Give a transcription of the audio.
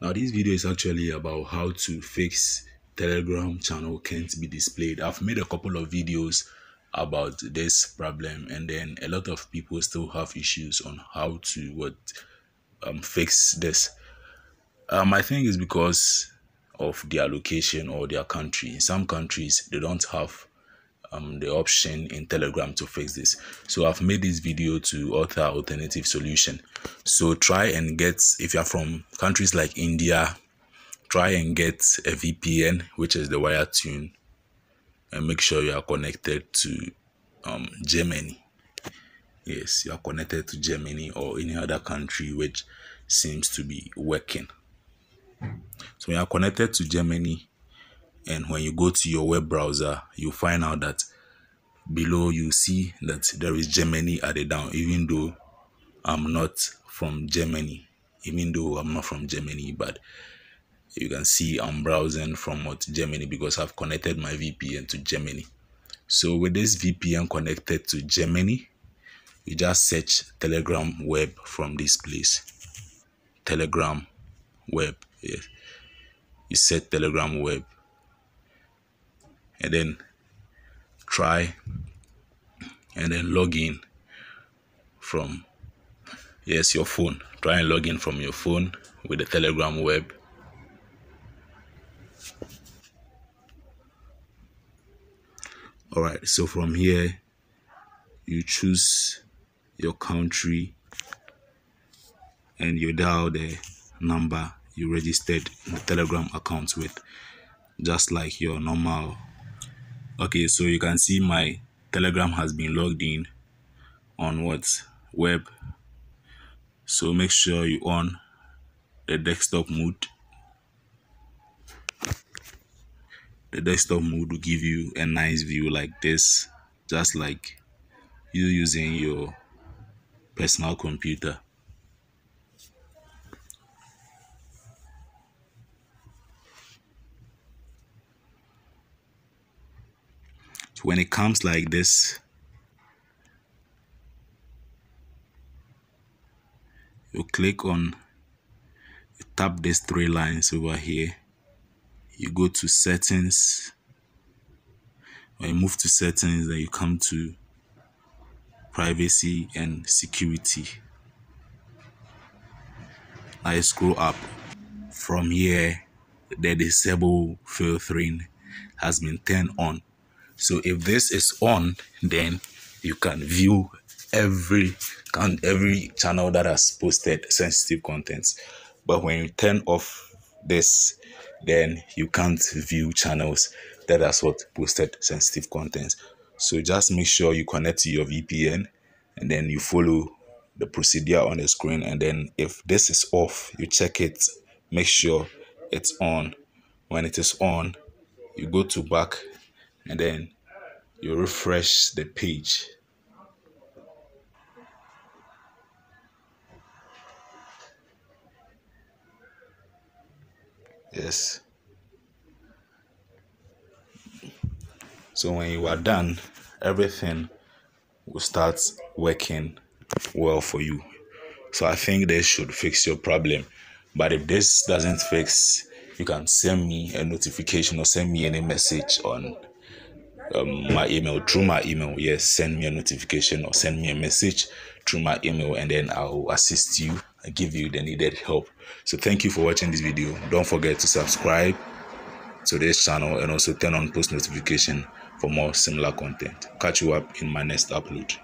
now this video is actually about how to fix telegram channel can't be displayed. I've made a couple of videos about this problem and then a lot of people still have issues on how to what um, fix this. Um i think it's because of their location or their country. In some countries they don't have um, the option in telegram to fix this. So i've made this video to author alternative solution. So try and get if you're from countries like india try and get a vpn which is the wire tune and make sure you are connected to um, germany. Yes you are connected to germany or any other country which seems to be working. So you are connected to germany and when you go to your web browser you find out that below you see that there is Germany added down even though I'm not from Germany. Even though I'm not from Germany but you can see I'm browsing from what Germany because I've connected my VPN to Germany. So with this VPN connected to Germany you just search telegram web from this place. Telegram web yes. You set telegram web and then try and then log in from yes your phone. Try and log in from your phone with the telegram web. All right so from here you choose your country and you dial the number you registered the telegram account with just like your normal okay so you can see my telegram has been logged in on what? Web. So make sure you on the desktop mode. The desktop mode will give you a nice view like this just like you using your personal computer So when it comes like this, you click on, you tap these three lines over here. You go to settings. When you move to settings, then you come to privacy and security. I scroll up. From here, the disable filtering has been turned on so if this is on then you can view every can every channel that has posted sensitive contents. But when you turn off this then you can't view channels that has what posted sensitive contents. So just make sure you connect to your vpn and then you follow the procedure on the screen. And then if this is off you check it. Make sure it's on. When it is on you go to back and then you refresh the page. Yes. So when you are done everything will start working well for you. So i think this should fix your problem. But if this doesn't fix you can send me a notification or send me any message on um, my email through my email yes send me a notification or send me a message through my email and then i'll assist you and give you the needed help. So thank you for watching this video. Don't forget to subscribe to this channel and also turn on post notification for more similar content. Catch you up in my next upload